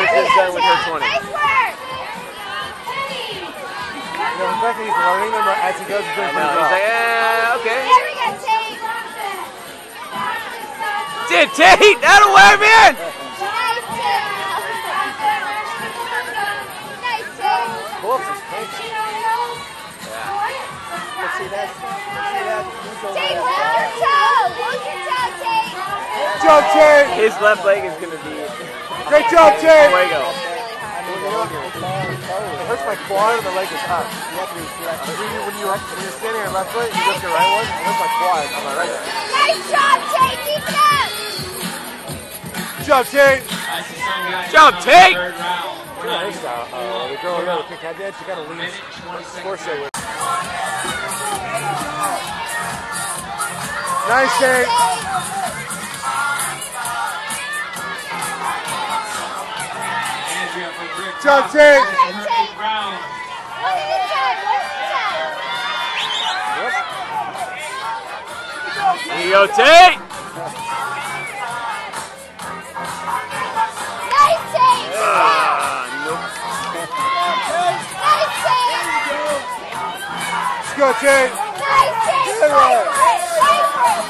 And Kristen's done with her 20. Nice work. You know, learning them as he goes. He's doing I pretty know. He's like, eh, okay. There we go, Tate. Did Tate? That'll wear man. Nice, Tate. Nice, Tate. Wolf is crazy. Let's see that. Let's see that. Tate, there. your toe. Job, Tate. His left leg is gonna be Great job, Tate. fuego. It hurts my quad and the leg is up. You have to be when you when you when you're standing on left foot, you lift your right one. It hurts my quad on my right. Nice job, Tate. Keep it up. Good job, Tate. Job, Tate. Yeah, nice style. Uh, the girl over there with the pink she kind of leans force with. Nice, Tate. The toe. Here you go, Tate. Nice, Tate. Ah, nope. Nice, Tate. Let's go, Tate. Nice, Tate. Good Fight one. for it. Fight for it,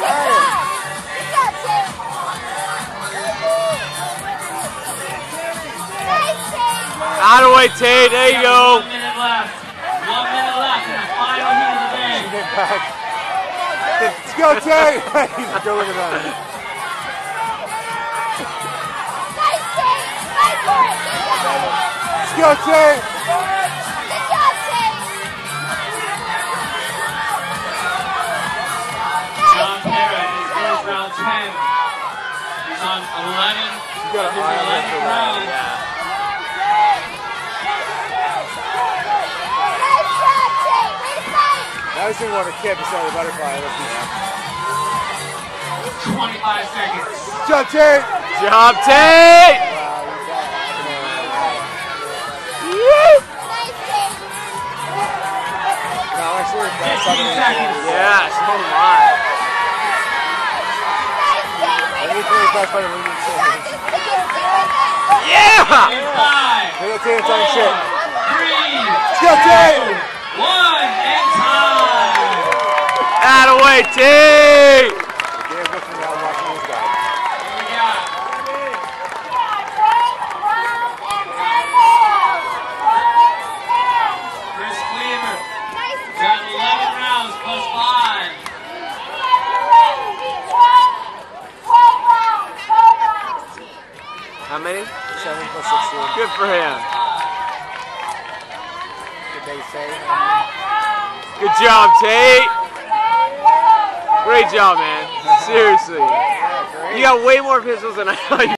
Tate. Out of Tate. There you go. One minute left. One minute left in the final heat of the day. Get back. Let's go, Tate. go look at that. Nice, Tate. Fight for it. Let's go, Tate. Good job, Tate. John Parrott is first round 10. He's on 11. You got an eye on that 11 for a while. rounds. Nice job, Tate. Way to fight. Now he's gonna want to kid beside the butterfly. Let's see. 25 seconds. Good job, Tate. Job, Tate. Wow, you got it. Nice, Tate. No, actually, that's 15 seconds. Yes. Oh my. Nice, Tate. Way to Anything fight. that's by the leading You got seconds. this. You can do it. Yeah. In five, Hey, five. How many? Seven plus sixteen. Good for him. Did they say? Good job, Tate. Great job, man. Seriously. You got way more pistols than I thought you